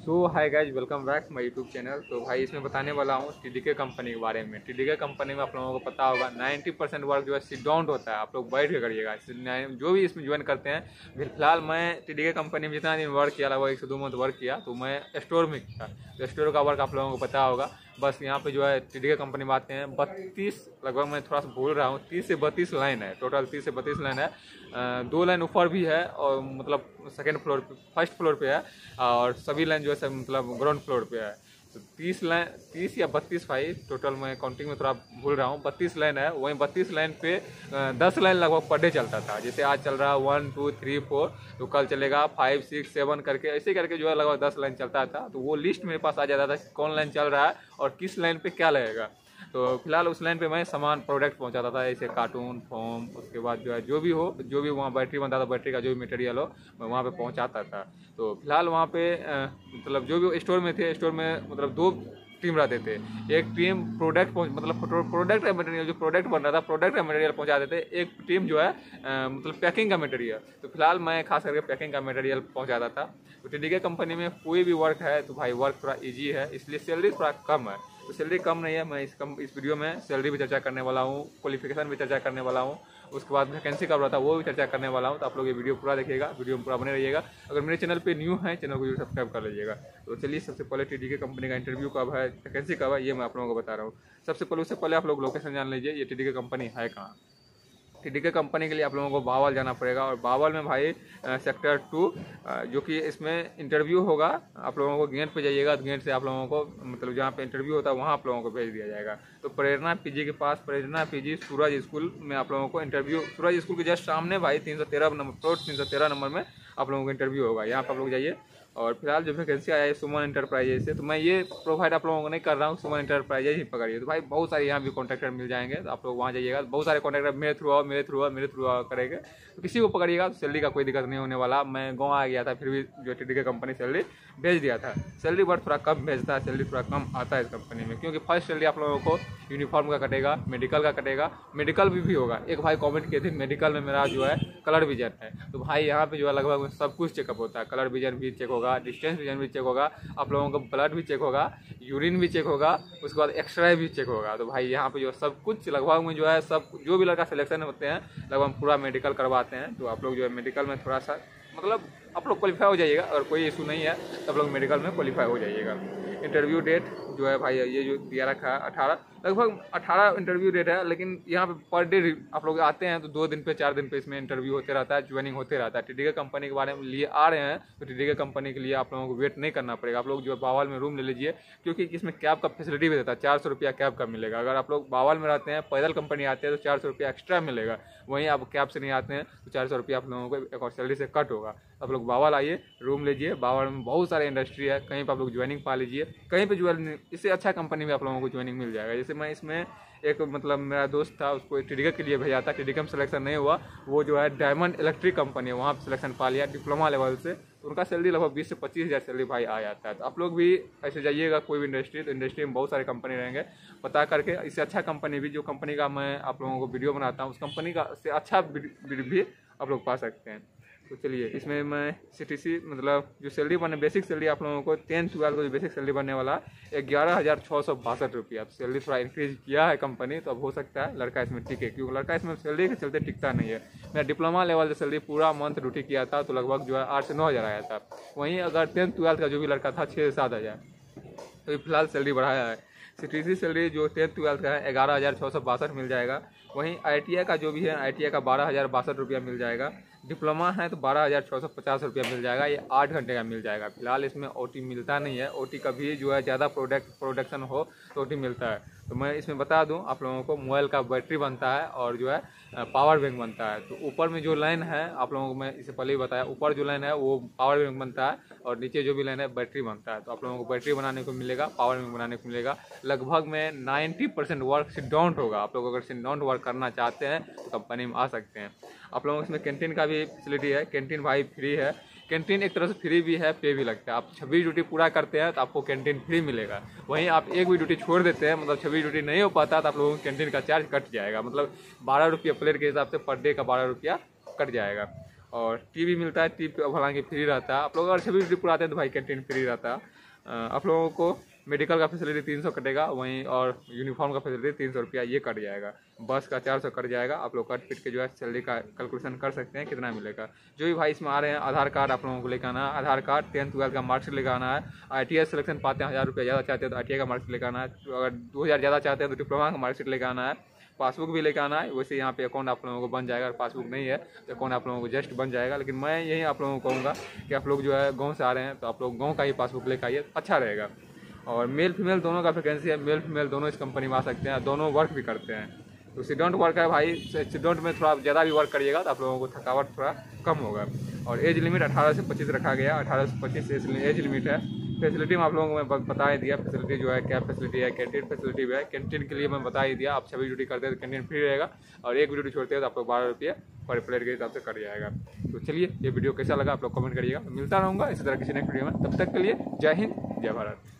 So hi guys welcome back my YouTube channel तो भाई, इसमें बताने वाला हूँ टी कंपनी के बारे में। टी कंपनी में आप लोगों को पता होगा 90 परसेंट वर्क जो है सिट डाउन होता है। आप लोग बैठ के करिएगा। जो भी इसमें ज्वाइन करते हैं फ़िलहाल मैं टी कंपनी में जितना दिन वर्क किया, लगभग एक से दो मंथ वर्क किया तो मैं स्टोर में किया। तो स्टोर का वर्क आप लोगों को पता होगा। बस यहाँ पे जो है टी कंपनी में आते हैं। बत्तीस, लगभग मैं थोड़ा सा भूल रहा हूँ, तीस से बत्तीस लाइन है। टोटल तीस से बत्तीस लाइन है। दो लाइन ऊपर भी है और मतलब सेकेंड फ्लोर पे फ़र्स्ट फ्लोर पे है और सभी लाइन जो है सब मतलब ग्राउंड फ्लोर पे है। तो तीस लाइन, तीस या बत्तीस भाई टोटल मैं काउंटिंग में थोड़ा भूल रहा हूँ। बत्तीस लाइन है, वहीं बत्तीस लाइन पे दस लाइन लगभग पर डे चलता था। जैसे आज चल रहा है वन टू थ्री फोर तो कल चलेगा फाइव सिक्स सेवन करके, ऐसे करके जो है लगभग दस लाइन चलता था। तो वो लिस्ट मेरे पास आ जाता था कौन लाइन चल रहा है और किस लाइन पर क्या लगेगा। तो फ़िलहाल उस लाइन पे मैं सामान प्रोडक्ट पहुंचाता था जैसे कार्टून फॉर्म उसके बाद जो है जो भी हो जो भी वहाँ बैटरी बनता था बैटरी का जो भी मटेरियल हो मैं वहाँ पे पहुँचाता था। तो फ़िलहाल वहाँ पे मतलब जो भी स्टोर में थे स्टोर में मतलब दो टीम रहते थे। एक टीम प्रोडक्ट मतलब प्रोडक्ट का मटेरियल जो प्रोडक्ट बन रहा था प्रोडक्ट का मटेरियल पहुँचा देते एक टीम जो है आ, मतलब पैकिंग का मटेरियल तो फ़िलहाल मैं खास करके पैकिंग का मटेरियल पहुंचाता था। तो टी कंपनी में कोई भी वर्क है तो भाई वर्क थोड़ा ईजी है इसलिए सैलरी थोड़ा कम है। सैलरी कम नहीं है, मैं इस कम, इस वीडियो में सैलरी भी चर्चा करने वाला हूँ क्वालिफिकेशन भी चर्चा करने वाला हूँ, उसके बाद वैकेंसी कब रहा था वो भी चर्चा करने वाला हूँ तो आप लोग ये वीडियो पूरा देखिएगा, वीडियो में पूरा बने रहिएगा। अगर मेरे चैनल पर न्यू है, चैनल को ज़रूर सब्सक्राइब कर लीजिएगा। तो चलिए, सबसे पहले टी के कंपनी का इंटरव्यू कब है वैकेंसी कब है, ये मैं आप लोगों को बता रहा हूँ। सबसे पहले, उससे पहले आप लोग लोकेशन जान लीजिए, ये टी कंपनी है कहाँ? टी कंपनी के लिए आप लोगों को बावल जाना पड़ेगा और बावल में भाई सेक्टर टू जो कि इसमें इंटरव्यू होगा, आप लोगों को गेट पे जाइएगा तो गेट से आप लोगों को मतलब जहाँ पे इंटरव्यू होता है वहाँ आप लोगों को भेज दिया जाएगा। तो प्रेरणा पीजी के पास, प्रेरणा पीजी सूरज स्कूल में आप लोगों को इंटरव्यू, सूरज स्कूल के जस्ट सामने भाई, तीन सौ तेरह नंबर प्लॉट तीन सौ तेरह नंबर में आप लोगों को इंटरव्यू होगा। यहाँ पर आप लोग जाइए और फ़िलहाल जो वैकेंसी आया है सुमन इंटरप्राइजेज से तो मैं ये प्रोवाइड आप लोगों को नहीं कर रहा हूँ सुमन इंटरप्राइजेज ही पकड़िए तो भाई बहुत सारे यहाँ भी कॉन्ट्रैक्टर मिल जाएँगे तो आप लोग वहाँ जाइएगा। बहुत सारे कॉन्ट्रैक्टर मेरे थ्रू आओ मेरे थ्रू आओ मेरे थ्रू आओ करेंगे। तो किसी को पकड़िएगा तो सैलरी का कोई दिक्कत नहीं होने वाला। मैं गाँव आ गया था फिर भी जो टी डी कंपनी सैलरी भेज दिया था। सैलरी बट थोड़ा कम भेजता है सैलरी थोड़ा कम आता है इस कंपनी में। क्योंकि फ़र्स्ट सैलरी आप लोगों को यूनिफॉर्म का कटेगा मेडिकल का कटेगा। मेडिकल भी, भी होगा। एक भाई कमेंट किए थे मेडिकल में मेरा जो है कलर विजन है। तो भाई यहाँ पे जो है लगभग सब कुछ चेकअप होता है। कलर विजन भी चेक डिस्टेंस विजन भी चेक होगा, आप लोगों का ब्लड भी चेक होगा यूरिन भी चेक होगा, उसके बाद एक्सरे भी चेक होगा। तो भाई यहाँ पे जो सब कुछ लगभग में जो है, सब जो भी लड़का सिलेक्शन होते हैं, लगभग पूरा मेडिकल करवाते हैं। तो आप लोग जो है मेडिकल में थोड़ा सा मतलब आप लोग क्वालिफाई हो जाइएगा, अगर कोई इशू नहीं है तो आप लोग मेडिकल में क्वालिफाई हो जाइएगा। इंटरव्यू डेट जो है भाई, ये जो दिया रखा है, अठारह, लगभग अठारह इंटरव्यू डेट है, लेकिन यहाँ पे पर डे आप लोग आते हैं तो दो दिन पे, चार दिन पे इसमें इंटरव्यू होते रहता है ज्वाइनिंग होते रहता है। टी कंपनी के बारे में लिए आ रहे हैं तो टी कंपनी के लिए आप लोगों को वेट नहीं करना पड़ेगा। आप लोग जो है बावल में रूम ले लीजिए, क्योंकि इसमें कैब का फैसिलिटी भी देता है, चार सौ रुपया कैब का मिलेगा। अगर आप लोग बावल में रहते हैं, पैदल कंपनी आते हैं तो चार सौ रुपया एक्स्ट्रा मिलेगा। वहीं आप कैब से नहीं आते हैं तो चार सौ रुपया आप लोगों को एक और सैलरी से कट होगा। आप लोग बावल आइए रूम लीजिए बावल में बहुत सारे इंडस्ट्री है, कहीं पर आप लोग ज्वाइनिंग पा लीजिए, कहीं पर ज्वाइनिंग इससे अच्छा कंपनी में आप लोगों को ज्वाइनिंग मिल जाएगा। जैसे मैं इसमें एक मतलब मेरा दोस्त था, उसको टीडिका के लिए भेजा था। टीडिका सिलेक्शन नहीं हुआ। वो जो है डायमंड इलेक्ट्रिक कंपनी है, वहाँ पर सिलेक्शन पा लिया डिप्लोमा लेवल से। तो उनका सैलरी लगभग बीस से पच्चीस हज़ार सैलरी भाई आ जाता है। तो आप लोग भी ऐसे जाइएगा कोई भी इंडस्ट्री तो इंडस्ट्री में बहुत सारे कंपनी रहेंगे। पता करके इससे अच्छा कंपनी भी, जो कंपनी का मैं आप लोगों को वीडियो बनाता हूँ, उस कंपनी का से अच्छा भी आप लोग पा सकते हैं। तो चलिए, इसमें मैं सी मतलब जो सैलरी बने बेसिक सैलरी आप लोगों को टेंथ ट्वेल्थ को जो बेसिक सैलरी बनने वाला है ग्यारह हज़ार छः सौ बासठ रुपया। तो सैलरी थोड़ा इंक्रीज किया है कंपनी तो अब हो सकता है लड़का इसमें टिके क्योंकि लड़का इसमें सैलरी के चलते टिकता नहीं है। मैं डिप्लोमा लेवल से सैलरी पूरा मंथ ड्यूटी किया था तो लगभग जो है आठ से नौ हज़ार आया था। वहीं अगर टेंथ ट्वेल्थ का जो भी लड़का था छः से सात हज़ार। तो फ़िलहाल सैलरी बढ़ाया है। सी सैलरी जो टेंथ ट्वेल्थ का है, ग्यारह हज़ार छः सौ बासठ मिल जाएगा। वहीं आई का जो भी है आई का बारह हज़ार बासठ रुपया मिल जाएगा। डिप्लोमा है तो बारह हज़ार छः सौ पचास रुपया मिल जाएगा, ये आठ घंटे का मिल जाएगा। फ़िलहाल इसमें ओटी मिलता नहीं है। ओटी कभी जो है, ज़्यादा प्रोडक्ट प्रोडक्शन हो तो ओटी मिलता है। तो मैं इसमें बता दूँ, आप लोगों को मोबाइल का बैटरी बनता है और जो है, पावर बैंक बनता है। तो ऊपर में जो लाइन है, आप लोगों को मैं इससे पहले ही बताया, ऊपर जो लाइन है, वो पावर बैंक बनता है और नीचे जो भी लाइन है, बैटरी बनता है। तो आप लोगों को बैटरी बनाने को मिलेगा, पावर बैंक बनाने को मिलेगा। लगभग में नाइन्टी परसेंट वर्क सिट होगा। आप लोग अगर सिट डाउन वर्क करना चाहते हैं तो कंपनी में आ सकते हैं। आप लोगों को इसमें कैंटीन का भी फैसिलिटी है। कैंटीन भाई फ्री है। कैंटीन एक तरह से फ्री भी है, पे भी लगता है। आप छब्बीस ड्यूटी पूरा करते हैं तो आपको कैंटीन फ्री मिलेगा। वहीं आप एक भी ड्यूटी छोड़ देते हैं मतलब छब्बीस ड्यूटी नहीं हो पाता तो आप लोगों को कैंटीन का चार्ज कट जाएगा। मतलब बारह रुपया प्लेट के हिसाब से पर डे का बारह रुपया कट जाएगा। और टी भी मिलता है, टी हालाँकि फ्री रहता है। आप लोग अगर छब्बीस ड्यूटी पूरा आते हैं तो भाई कैंटीन फ्री रहता है। आप लोगों को मेडिकल का फैसिलिटी तीन सौ कटेगा, वहीं और यूनिफॉर्म का फैसिलिटी तीन सौ रुपया, ये कट जाएगा। बस का चार सौ कट जाएगा, आप लोग कट पिट के जो है सैलरी का कैलकुलेशन कर सकते हैं, कितना मिलेगा। जो भी भाई इसमें आ रहे हैं, आधार कार्ड आप लोगों को लेकर आना है, आधार कार्ड टेंथ ट्वेल्थ का मार्क्स लेकर आना है आई टी सिलेक्शन पाते हैं, हज़ार रुपया ज़्यादा चाहते हैं तो आईटीआई का मार्क्स लेकर आना है अगर दो हज़ार ज़्यादा चाहते हैं तो डिप्लोमा का मार्कशीट लेकर आना है पासबुक भी लेकर आना है, वैसे यहाँ पे अकाउंट आप लोगों को बन जाएगा पासबुक नहीं है तो अकाउंट आप लोगों को जस्ट बन जाएगा। लेकिन मैं यही आप लोगों को कहूँगा कि आप लोग जो है गाँव से आ रहे हैं तो आप लोग गाँव का ही पासबुक लेकर आइए अच्छा रहेगा। और मेल फीमेल दोनों का वैकेंसी है मेल फीमेल दोनों इस कंपनी में आ सकते हैं, दोनों वर्क भी करते हैं। तो सिडोंट वर्क है भाई सिडोंट में थोड़ा ज़्यादा भी वर्क करिएगा तो आप लोगों को थकावट थोड़ा कम होगा। और एज लिमिट अठारह से पच्चीस रखा गया, अठारह से पच्चीस एज लिमिट है। फैसिलिटी में आप लोगों को मैं बता ही दिया फैसिलिटी जो है, क्या फैसिलिटी है कैंटीन फैसिलिटी भी है। कैंटीन के लिए मैं बता ही दिया, आप सभी ड्यूटी करते हैं तो कैंटीन फ्री रहेगा। और एक ड्यूटी छोड़ते हैं तो आप लोग बारह रुपये पर प्लेट के हिसाब से कर जाएगा। तो चलिए, ये वीडियो कैसा लगा आप लोग कमेंट करिएगा। मिलता रहूँगा इसी तरह किसी नेक्स्ट वीडियो में। तब तक के लिए जय हिंद, जय भारत।